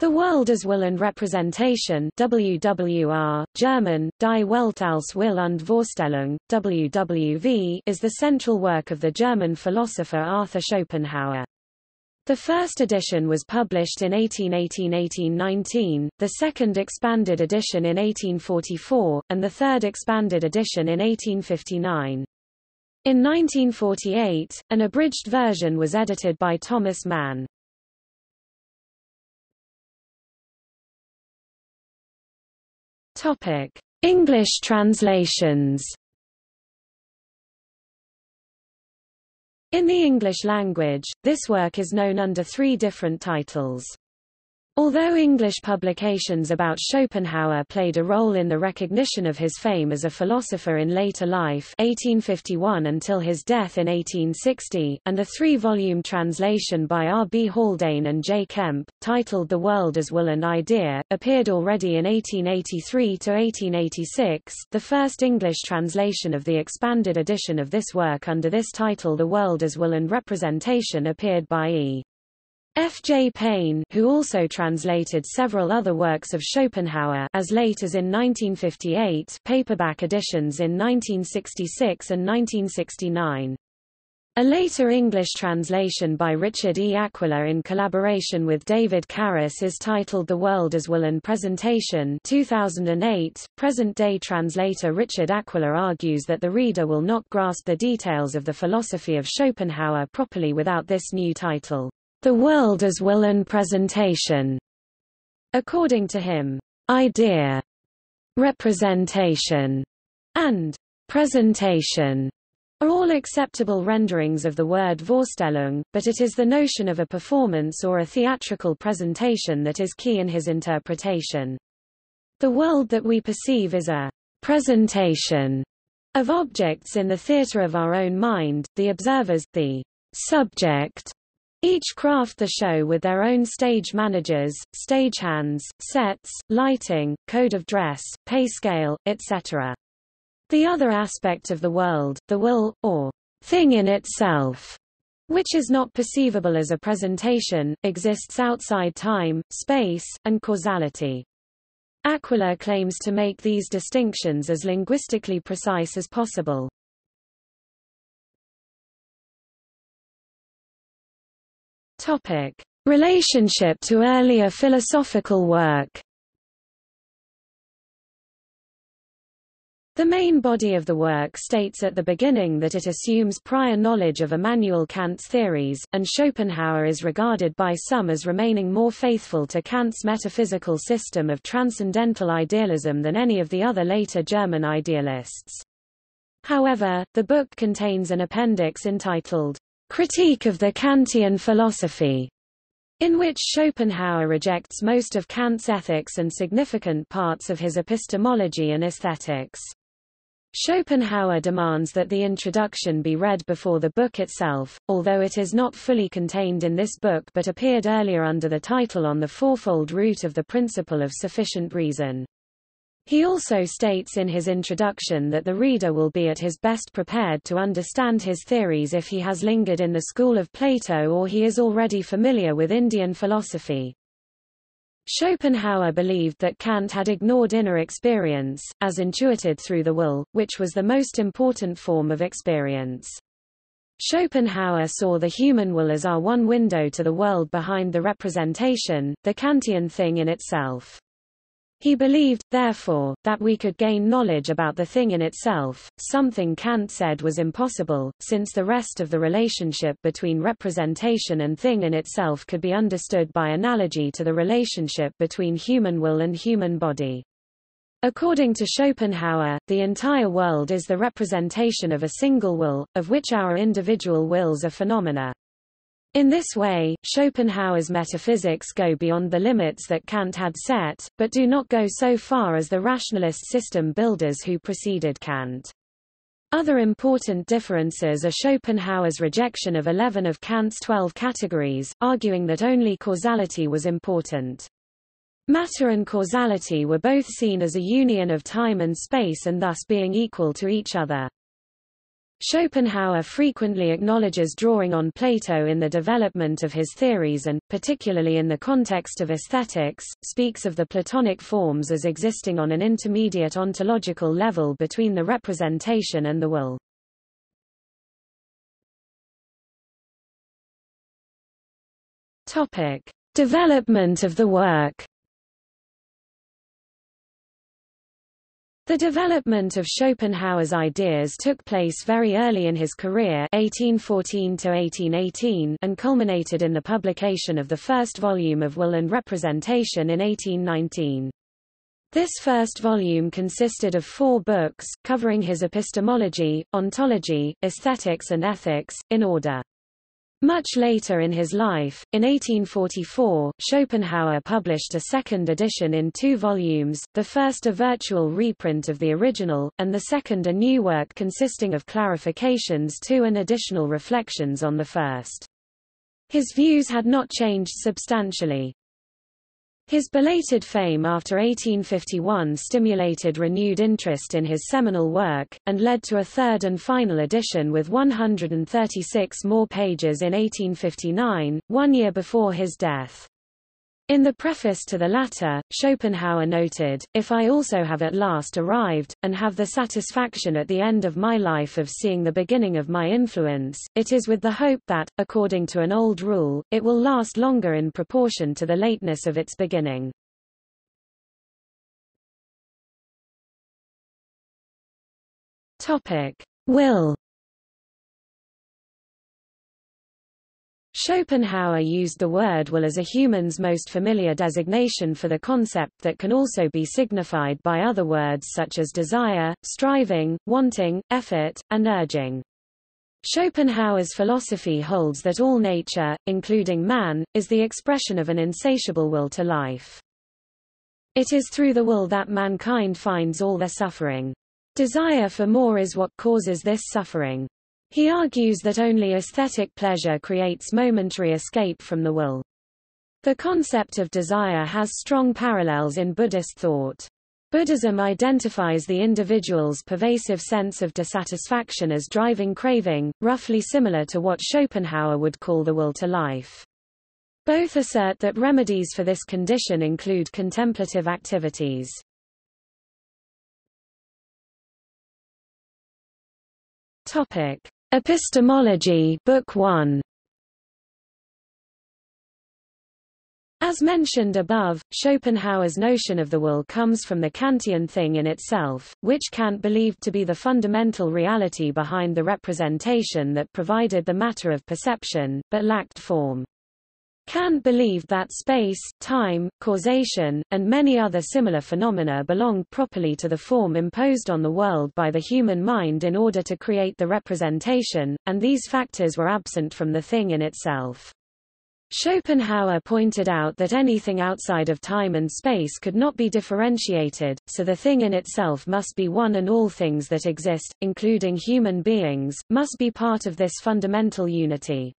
The World as Will and Representation WWR, German, Die Welt als Will und Vorstellung, WWV is the central work of the German philosopher Arthur Schopenhauer. The first edition was published in 1818–1819, the second expanded edition in 1844, and the third expanded edition in 1859. In 1948, an abridged version was edited by Thomas Mann. Topic: English translations. In the English language, this work is known under three different titles. Although English publications about Schopenhauer played a role in the recognition of his fame as a philosopher in later life 1851 until his death in 1860, and a three-volume translation by R. B. Haldane and J. Kemp, titled The World as Will and Idea, appeared already in 1883–1886, the first English translation of the expanded edition of this work under this title The World as Will and Representation appeared by E. F. J. Payne who also translated several other works of Schopenhauer as late as in 1958 paperback editions in 1966 and 1969. A later English translation by Richard E. Aquila in collaboration with David Carus is titled The World as Will and Presentation 2008. Present-day translator Richard Aquila argues that the reader will not grasp the details of the philosophy of Schopenhauer properly without this new title. The world as will and presentation. According to him, idea, representation, and presentation are all acceptable renderings of the word Vorstellung, but it is the notion of a performance or a theatrical presentation that is key in his interpretation. The world that we perceive is a presentation of objects in the theatre of our own mind, the observers, the subject, each craft the show with their own stage managers, stagehands, sets, lighting, code of dress, pay scale, etc. The other aspect of the world, the will, or thing in itself, which is not perceivable as a presentation, exists outside time, space, and causality. Aquila claims to make these distinctions as linguistically precise as possible. Topic: Relationship to earlier philosophical work. The main body of the work states at the beginning that it assumes prior knowledge of Immanuel Kant's theories, and Schopenhauer is regarded by some as remaining more faithful to Kant's metaphysical system of transcendental idealism than any of the other later German idealists. However, the book contains an appendix entitled Critique of the Kantian Philosophy, in which Schopenhauer rejects most of Kant's ethics and significant parts of his epistemology and aesthetics. Schopenhauer demands that the introduction be read before the book itself, although it is not fully contained in this book but appeared earlier under the title on the fourfold root of the principle of sufficient reason. He also states in his introduction that the reader will be at his best prepared to understand his theories if he has lingered in the school of Plato or he is already familiar with Indian philosophy. Schopenhauer believed that Kant had ignored inner experience, as intuited through the will, which was the most important form of experience. Schopenhauer saw the human will as our one window to the world behind the representation, the Kantian thing in itself. He believed, therefore, that we could gain knowledge about the thing in itself, something Kant said was impossible, since the rest of the relationship between representation and thing in itself could be understood by analogy to the relationship between human will and human body. According to Schopenhauer, the entire world is the representation of a single will, of which our individual wills are phenomena. In this way, Schopenhauer's metaphysics go beyond the limits that Kant had set, but do not go so far as the rationalist system builders who preceded Kant. Other important differences are Schopenhauer's rejection of 11 of Kant's 12 categories, arguing that only causality was important. Matter and causality were both seen as a union of time and space and thus being equal to each other. Schopenhauer frequently acknowledges drawing on Plato in the development of his theories and, particularly in the context of aesthetics, speaks of the Platonic forms as existing on an intermediate ontological level between the representation and the will. Topic: Development of the work. The development of Schopenhauer's ideas took place very early in his career 1814 1818 and culminated in the publication of the first volume of Will and Representation in 1819. This first volume consisted of four books, covering his epistemology, ontology, aesthetics and ethics, in order. Much later in his life, in 1844, Schopenhauer published a second edition in two volumes, the first a virtual reprint of the original, and the second a new work consisting of clarifications to and additional reflections on the first. His views had not changed substantially. His belated fame after 1851 stimulated renewed interest in his seminal work, and led to a third and final edition with 136 more pages in 1859, one year before his death. In the preface to the latter, Schopenhauer noted, If I also have at last arrived, and have the satisfaction at the end of my life of seeing the beginning of my influence, it is with the hope that, according to an old rule, it will last longer in proportion to the lateness of its beginning. Will Schopenhauer used the word will as a human's most familiar designation for the concept that can also be signified by other words such as desire, striving, wanting, effort, and urging. Schopenhauer's philosophy holds that all nature, including man, is the expression of an insatiable will to life. It is through the will that mankind finds all their suffering. Desire for more is what causes this suffering. He argues that only aesthetic pleasure creates momentary escape from the will. The concept of desire has strong parallels in Buddhist thought. Buddhism identifies the individual's pervasive sense of dissatisfaction as driving craving, roughly similar to what Schopenhauer would call the will to life. Both assert that remedies for this condition include contemplative activities. Topic: Epistemology Book 1 As mentioned above, Schopenhauer's notion of the will comes from the Kantian thing in itself, which Kant believed to be the fundamental reality behind the representation that provided the matter of perception, but lacked form. Kant believed that space, time, causation, and many other similar phenomena belonged properly to the form imposed on the world by the human mind in order to create the representation, and these factors were absent from the thing in itself. Schopenhauer pointed out that anything outside of time and space could not be differentiated, so the thing in itself must be one and all things that exist, including human beings, must be part of this fundamental unity.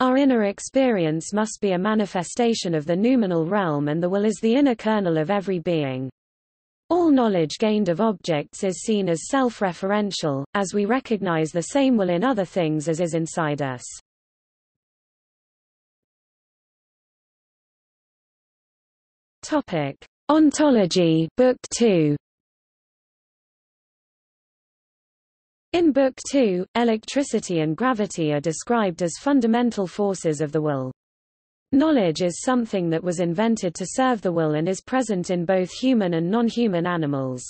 Our inner experience must be a manifestation of the noumenal realm and the will is the inner kernel of every being. All knowledge gained of objects is seen as self-referential, as we recognize the same will in other things as is inside us. Topic: Ontology, Book 2. In Book 2, electricity and gravity are described as fundamental forces of the will. Knowledge is something that was invented to serve the will and is present in both human and non-human animals.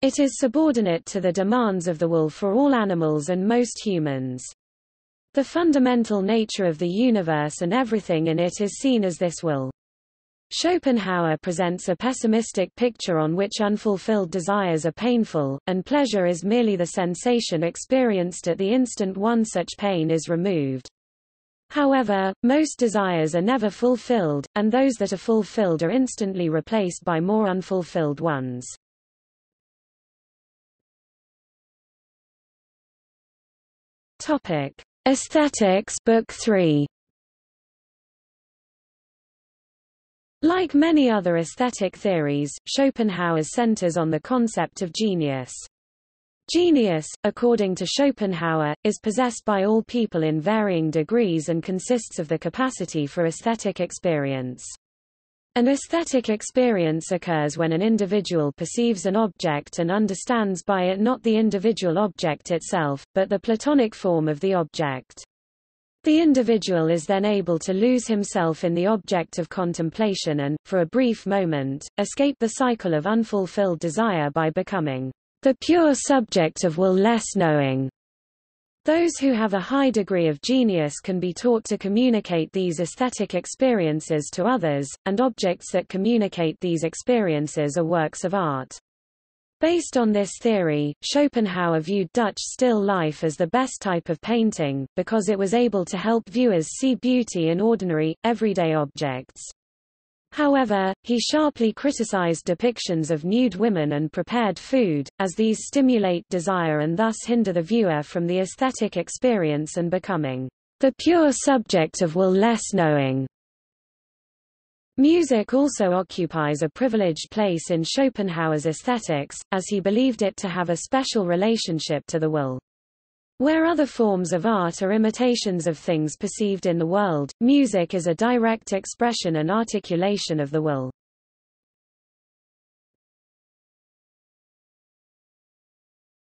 It is subordinate to the demands of the will for all animals and most humans. The fundamental nature of the universe and everything in it is seen as this will. Schopenhauer presents a pessimistic picture on which unfulfilled desires are painful, and pleasure is merely the sensation experienced at the instant one such pain is removed. However, most desires are never fulfilled, and those that are fulfilled are instantly replaced by more unfulfilled ones. Topic: Aesthetics Book 3 Like many other aesthetic theories, Schopenhauer's centers on the concept of genius. Genius, according to Schopenhauer, is possessed by all people in varying degrees and consists of the capacity for aesthetic experience. An aesthetic experience occurs when an individual perceives an object and understands by it not the individual object itself, but the Platonic form of the object. The individual is then able to lose himself in the object of contemplation and, for a brief moment, escape the cycle of unfulfilled desire by becoming the pure subject of will less knowing. Those who have a high degree of genius can be taught to communicate these aesthetic experiences to others, and objects that communicate these experiences are works of art. Based on this theory, Schopenhauer viewed Dutch still life as the best type of painting, because it was able to help viewers see beauty in ordinary, everyday objects. However, he sharply criticized depictions of nude women and prepared food, as these stimulate desire and thus hinder the viewer from the aesthetic experience and becoming the pure subject of will less knowing. Music also occupies a privileged place in Schopenhauer's aesthetics, as he believed it to have a special relationship to the will. Where other forms of art are imitations of things perceived in the world, music is a direct expression and articulation of the will.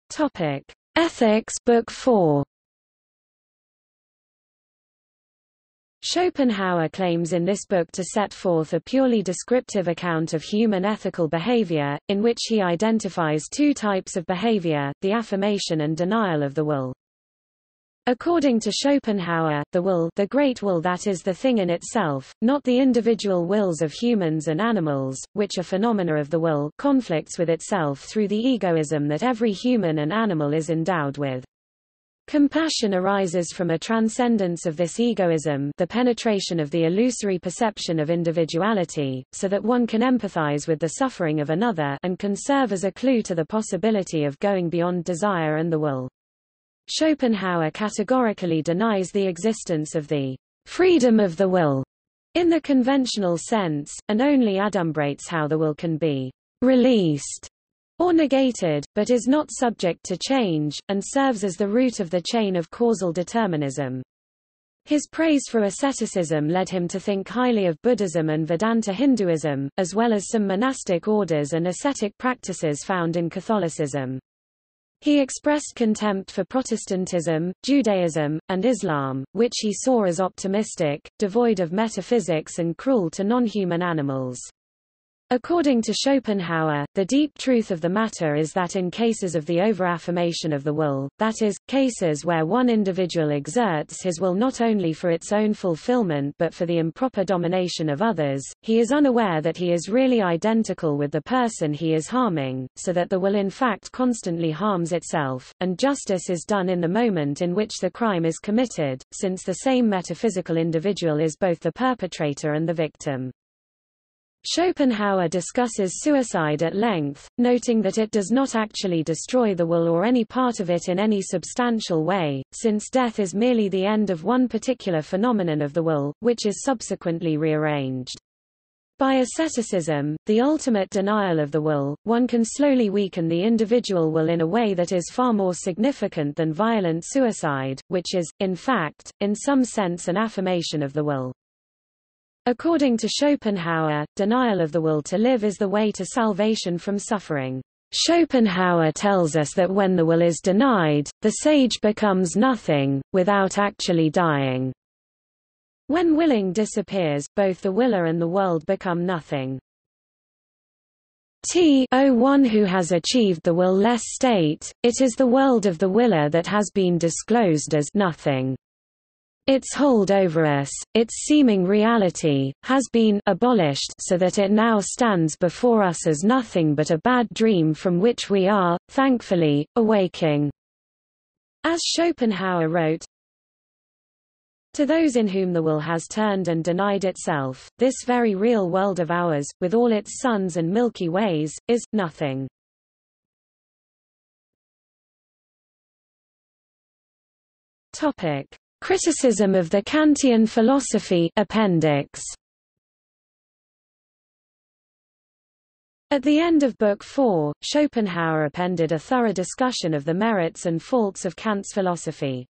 Topic: Ethics Book 4 Schopenhauer claims in this book to set forth a purely descriptive account of human ethical behavior, in which he identifies two types of behavior, the affirmation and denial of the will. According to Schopenhauer, the will the great will that is the thing in itself, not the individual wills of humans and animals, which are phenomena of the will conflicts with itself through the egoism that every human and animal is endowed with. Compassion arises from a transcendence of this egoism the penetration of the illusory perception of individuality, so that one can empathize with the suffering of another and can serve as a clue to the possibility of going beyond desire and the will. Schopenhauer categorically denies the existence of the freedom of the will in the conventional sense, and only adumbrates how the will can be released or negated, but is not subject to change, and serves as the root of the chain of causal determinism. His praise for asceticism led him to think highly of Buddhism and Vedanta Hinduism, as well as some monastic orders and ascetic practices found in Catholicism. He expressed contempt for Protestantism, Judaism, and Islam, which he saw as optimistic, devoid of metaphysics and cruel to non-human animals. According to Schopenhauer, the deep truth of the matter is that in cases of the overaffirmation of the will, that is, cases where one individual exerts his will not only for its own fulfillment but for the improper domination of others, he is unaware that he is really identical with the person he is harming, so that the will in fact constantly harms itself, and justice is done in the moment in which the crime is committed, since the same metaphysical individual is both the perpetrator and the victim. Schopenhauer discusses suicide at length, noting that it does not actually destroy the will or any part of it in any substantial way, since death is merely the end of one particular phenomenon of the will, which is subsequently rearranged. By asceticism, the ultimate denial of the will, one can slowly weaken the individual will in a way that is far more significant than violent suicide, which is, in fact, in some sense an affirmation of the will. According to Schopenhauer, denial of the will to live is the way to salvation from suffering. Schopenhauer tells us that when the will is denied, the sage becomes nothing, without actually dying. When willing disappears, both the willer and the world become nothing. T o one who has achieved the will-less state, it is the world of the willer that has been disclosed as nothing. Its hold over us, its seeming reality, has been abolished so that it now stands before us as nothing but a bad dream from which we are, thankfully, awaking. As Schopenhauer wrote, to those in whom the will has turned and denied itself, this very real world of ours, with all its suns and milky ways, is, nothing. Topic. Criticism of the Kantian philosophy appendix. At the end of Book 4, Schopenhauer appended a thorough discussion of the merits and faults of Kant's philosophy.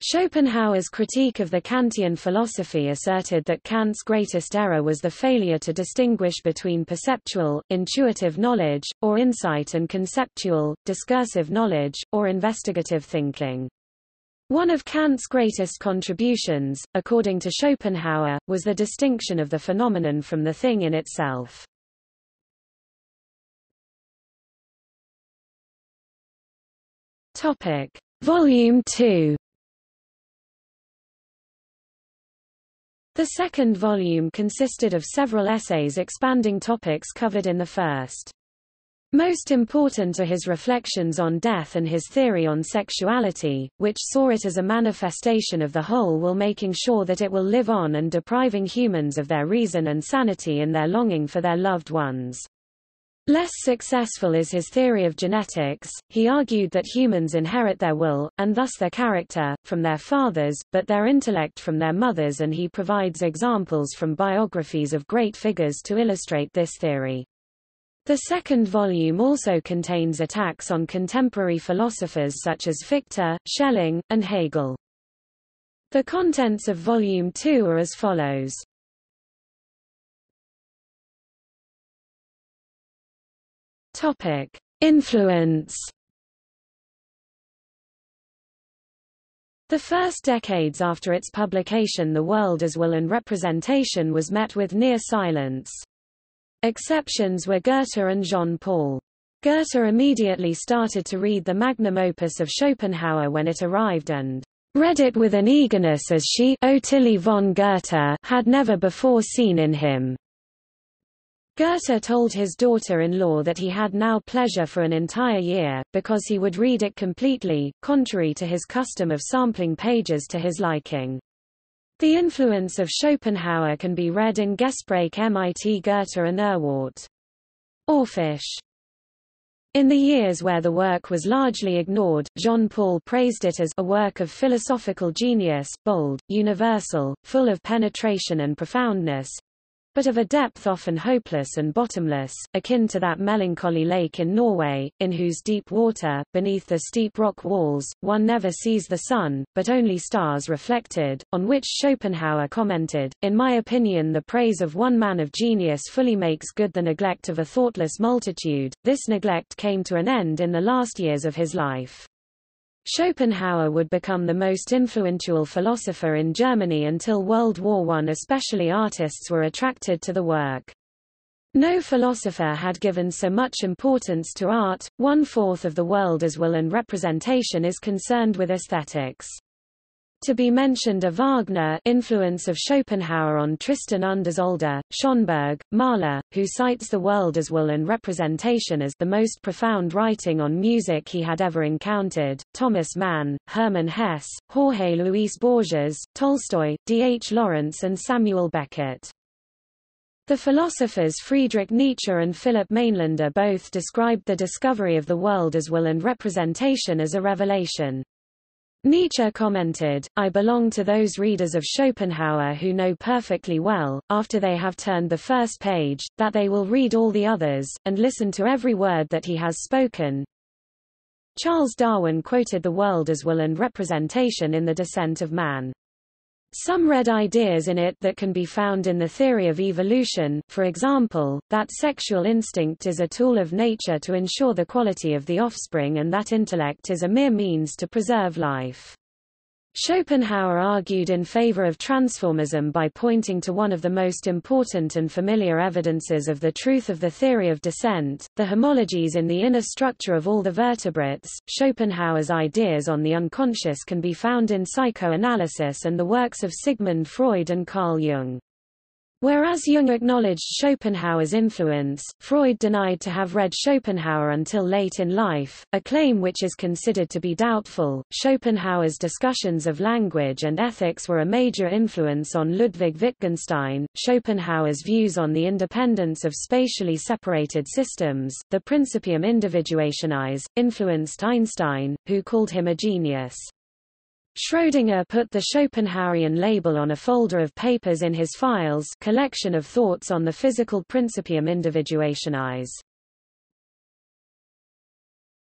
Schopenhauer's critique of the Kantian philosophy asserted that Kant's greatest error was the failure to distinguish between perceptual, intuitive knowledge, or insight and conceptual, discursive knowledge, or investigative thinking. One of Kant's greatest contributions, according to Schopenhauer, was the distinction of the phenomenon from the thing in itself. Topic. Volume 2 The second volume consisted of several essays expanding topics covered in the first. Most important are his reflections on death and his theory on sexuality, which saw it as a manifestation of the whole while making sure that it will live on and depriving humans of their reason and sanity in their longing for their loved ones. Less successful is his theory of genetics. He argued that humans inherit their will, and thus their character, from their fathers, but their intellect from their mothers and he provides examples from biographies of great figures to illustrate this theory. The second volume also contains attacks on contemporary philosophers such as Fichte, Schelling, and Hegel. The contents of Volume 2 are as follows. Topic: Influence. The first decades after its publication The World as Will and Representation was met with near silence. Exceptions were Goethe and Jean-Paul. Goethe immediately started to read the magnum opus of Schopenhauer when it arrived and read it with an eagerness as she Ottilie von Goethe had never before seen in him. Goethe told his daughter-in-law that he had now pleasure for an entire year, because he would read it completely, contrary to his custom of sampling pages to his liking. The influence of Schopenhauer can be read in Gespräch mit Goethe and Urworte. Orphisch. In the years where the work was largely ignored, Jean-Paul praised it as a work of philosophical genius, bold, universal, full of penetration and profoundness, but of a depth often hopeless and bottomless, akin to that melancholy lake in Norway, in whose deep water, beneath the steep rock walls, one never sees the sun, but only stars reflected, on which Schopenhauer commented, In my opinion the praise of one man of genius fully makes good the neglect of a thoughtless multitude. This neglect came to an end in the last years of his life. Schopenhauer would become the most influential philosopher in Germany until World War I. Especially artists were attracted to the work. No philosopher had given so much importance to art, one-fourth of the world as will and representation is concerned with aesthetics. To be mentioned are Wagner influence of Schopenhauer on Tristan und Isolde, Schönberg, Mahler, who cites the world as will and representation as the most profound writing on music he had ever encountered, Thomas Mann, Hermann Hesse, Jorge Luis Borges, Tolstoy, D. H. Lawrence and Samuel Beckett. The philosophers Friedrich Nietzsche and Philip Mainländer both described the discovery of the world as will and representation as a revelation. Nietzsche commented, I belong to those readers of Schopenhauer who know perfectly well, after they have turned the first page, that they will read all the others, and listen to every word that he has spoken. Charles Darwin quoted the world as will and representation in The Descent of Man. Some read ideas in it that can be found in the theory of evolution, for example, that sexual instinct is a tool of nature to ensure the quality of the offspring and that intellect is a mere means to preserve life. Schopenhauer argued in favor of transformism by pointing to one of the most important and familiar evidences of the truth of the theory of descent, the homologies in the inner structure of all the vertebrates. Schopenhauer's ideas on the unconscious can be found in psychoanalysis and the works of Sigmund Freud and Carl Jung. Whereas Jung acknowledged Schopenhauer's influence, Freud denied to have read Schopenhauer until late in life, a claim which is considered to be doubtful. Schopenhauer's discussions of language and ethics were a major influence on Ludwig Wittgenstein. Schopenhauer's views on the independence of spatially separated systems, the Principium Individuationis, influenced Einstein, who called him a genius. Schrödinger put the Schopenhauerian label on a folder of papers in his files collection of thoughts on the physical principium individuationis.